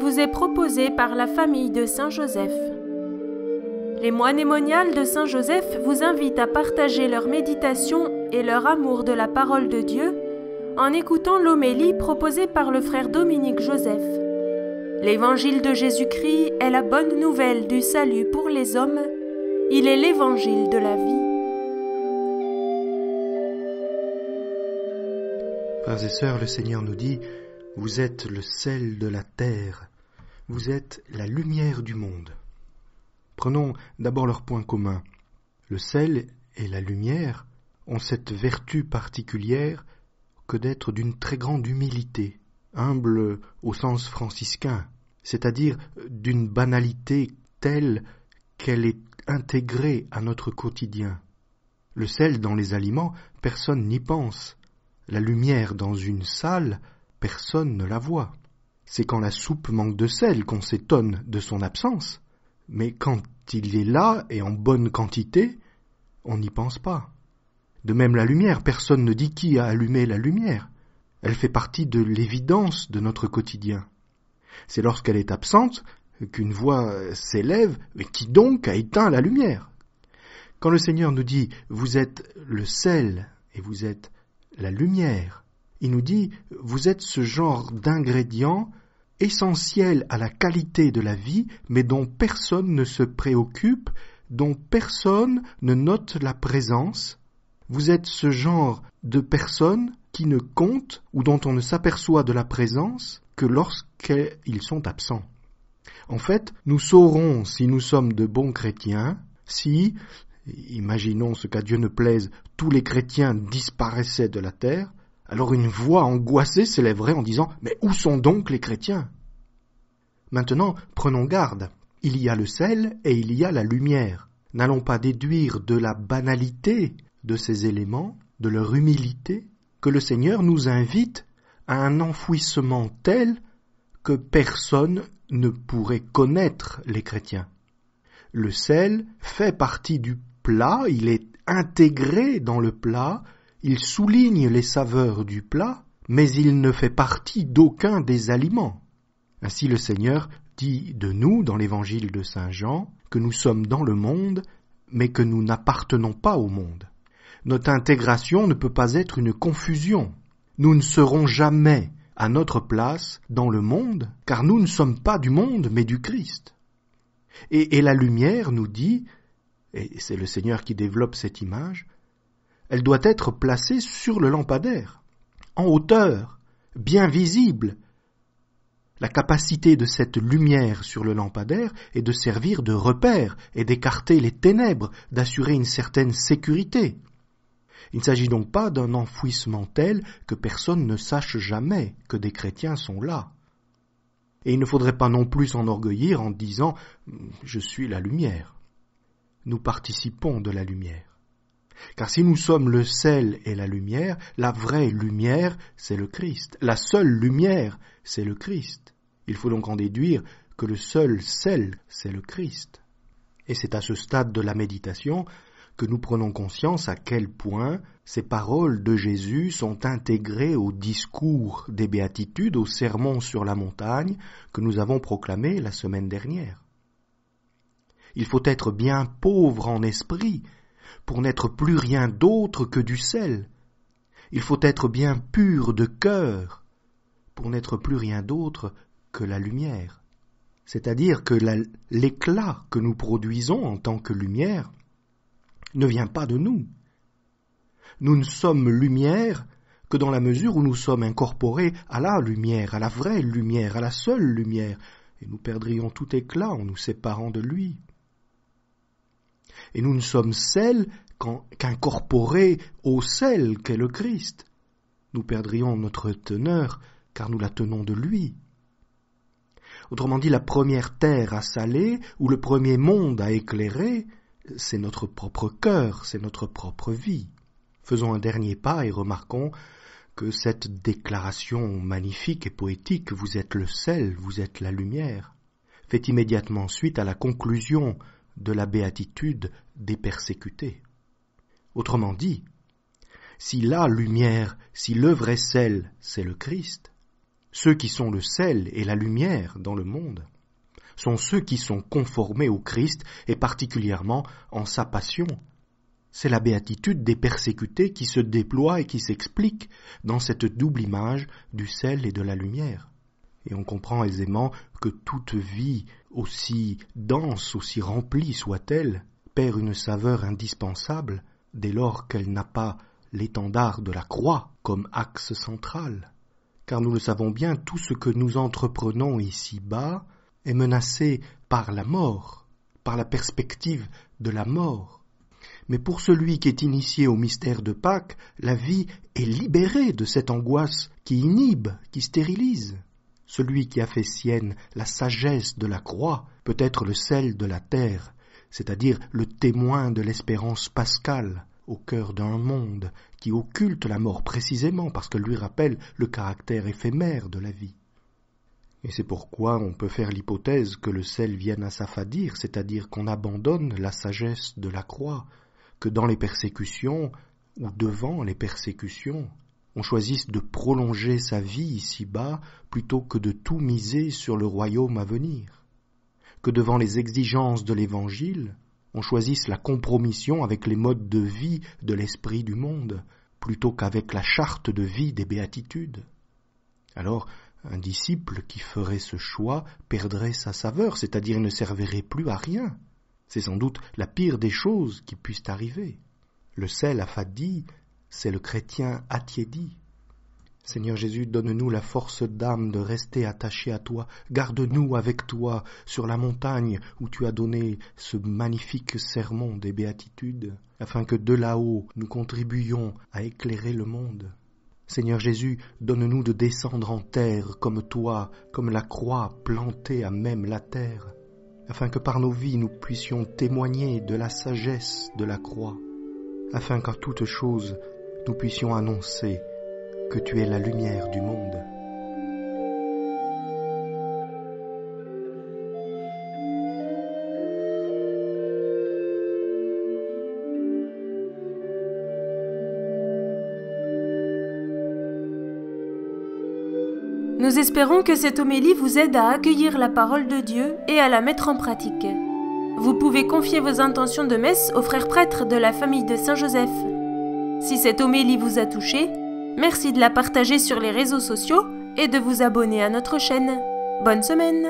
vous est proposé par la famille de Saint-Joseph. Les moines et moniales de Saint-Joseph vous invitent à partager leur méditation et leur amour de la parole de Dieu en écoutant l'homélie proposée par le frère Dominique Joseph. L'évangile de Jésus-Christ est la bonne nouvelle du salut pour les hommes. Il est l'évangile de la vie. Frères et sœurs, le Seigneur nous dit, vous êtes le sel de la terre, vous êtes la lumière du monde. Prenons d'abord leur point commun. Le sel et la lumière ont cette vertu particulière que d'être d'une très grande humilité, humble au sens franciscain, c'est-à-dire d'une banalité telle qu'elle est intégrée à notre quotidien. Le sel dans les aliments, personne n'y pense. La lumière dans une salle, personne ne la voit. C'est quand la soupe manque de sel qu'on s'étonne de son absence, mais quand il est là et en bonne quantité, on n'y pense pas. De même la lumière, personne ne dit qui a allumé la lumière. Elle fait partie de l'évidence de notre quotidien. C'est lorsqu'elle est absente qu'une voix s'élève, mais qui donc a éteint la lumière? Quand le Seigneur nous dit Vous êtes le sel et vous êtes la lumière. Il nous dit, vous êtes ce genre d'ingrédient essentiel à la qualité de la vie, mais dont personne ne se préoccupe, dont personne ne note la présence. Vous êtes ce genre de personnes qui ne comptent ou dont on ne s'aperçoit de la présence que lorsqu'ils sont absents. En fait, nous saurons si nous sommes de bons chrétiens, si, imaginons ce qu'à Dieu ne plaise, tous les chrétiens disparaissaient de la terre, alors une voix angoissée s'élèverait en disant Mais où sont donc les chrétiens? Maintenant, prenons garde. Il y a le sel et il y a la lumière. N'allons pas déduire de la banalité de ces éléments, de leur humilité, que le Seigneur nous invite à un enfouissement tel que personne ne pourrait connaître les chrétiens. Le sel fait partie du plat, il est intégré dans le plat, il souligne les saveurs du plat, mais il ne fait partie d'aucun des aliments. Ainsi le Seigneur dit de nous dans l'évangile de Saint Jean que nous sommes dans le monde, mais que nous n'appartenons pas au monde. Notre intégration ne peut pas être une confusion. Nous ne serons jamais à notre place dans le monde, car nous ne sommes pas du monde, mais du Christ. Et, la lumière nous dit et c'est le Seigneur qui développe cette image, elle doit être placée sur le lampadaire, en hauteur, bien visible. La capacité de cette lumière sur le lampadaire est de servir de repère et d'écarter les ténèbres, d'assurer une certaine sécurité. Il ne s'agit donc pas d'un enfouissement tel que personne ne sache jamais que des chrétiens sont là. Et il ne faudrait pas non plus s'enorgueillir en disant Je suis la lumière nous participons de la lumière. Car si nous sommes le sel et la lumière, la vraie lumière, c'est le Christ. La seule lumière, c'est le Christ. Il faut donc en déduire que le seul sel, c'est le Christ. Et c'est à ce stade de la méditation que nous prenons conscience à quel point ces paroles de Jésus sont intégrées au discours des béatitudes, au sermon sur la montagne que nous avons proclamé la semaine dernière. Il faut être bien pauvre en esprit pour n'être plus rien d'autre que du sel. Il faut être bien pur de cœur pour n'être plus rien d'autre que la lumière. C'est-à-dire que l'éclat que nous produisons en tant que lumière ne vient pas de nous. Nous ne sommes lumière que dans la mesure où nous sommes incorporés à la lumière, à la vraie lumière, à la seule lumière, et nous perdrions tout éclat en nous séparant de lui et nous ne sommes sel qu'incorporés au sel qu'est le Christ. Nous perdrions notre teneur car nous la tenons de lui. Autrement dit, la première terre à saler ou le premier monde à éclairer, c'est notre propre cœur, c'est notre propre vie. Faisons un dernier pas et remarquons que cette déclaration magnifique et poétique, vous êtes le sel, vous êtes la lumière, fait immédiatement suite à la conclusion de la béatitude des persécutés. Autrement dit, si la lumière, si le vrai sel, c'est le Christ, ceux qui sont le sel et la lumière dans le monde, sont ceux qui sont conformés au Christ et particulièrement en sa passion. C'est la béatitude des persécutés qui se déploie et qui s'explique dans cette double image du sel et de la lumière. Et on comprend aisément que toute vie, aussi dense, aussi remplie soit-elle, perd une saveur indispensable dès lors qu'elle n'a pas l'étendard de la croix comme axe central. Car nous le savons bien, tout ce que nous entreprenons ici-bas est menacé par la mort, par la perspective de la mort. Mais pour celui qui est initié au mystère de Pâques, la vie est libérée de cette angoisse qui inhibe, qui stérilise. Celui qui a fait sienne la sagesse de la croix peut être le sel de la terre, c'est-à-dire le témoin de l'espérance pascale au cœur d'un monde qui occulte la mort précisément parce que lui rappelle le caractère éphémère de la vie. Et c'est pourquoi on peut faire l'hypothèse que le sel vienne à s'affadir, c'est-à-dire qu'on abandonne la sagesse de la croix, que dans les persécutions ou devant les persécutions, on choisisse de prolonger sa vie ici-bas plutôt que de tout miser sur le royaume à venir, que devant les exigences de l'Évangile, on choisisse la compromission avec les modes de vie de l'esprit du monde, plutôt qu'avec la charte de vie des béatitudes. Alors, un disciple qui ferait ce choix perdrait sa saveur, c'est-à-dire ne servirait plus à rien. C'est sans doute la pire des choses qui puissent arriver. Le sel affadi, c'est le chrétien attiédi. Seigneur Jésus, donne-nous la force d'âme de rester attaché à toi. Garde-nous avec toi sur la montagne où tu as donné ce magnifique sermon des béatitudes, afin que de là-haut nous contribuions à éclairer le monde. Seigneur Jésus, donne-nous de descendre en terre comme toi, comme la croix plantée à même la terre, afin que par nos vies nous puissions témoigner de la sagesse de la croix, afin qu'en toute chose nous puissions annoncer que tu es la lumière du monde. Nous espérons que cette homélie vous aide à accueillir la parole de Dieu et à la mettre en pratique. Vous pouvez confier vos intentions de messe aux frères prêtres de la famille de Saint-Joseph. Si cette homélie vous a touché, merci de la partager sur les réseaux sociaux et de vous abonner à notre chaîne. Bonne semaine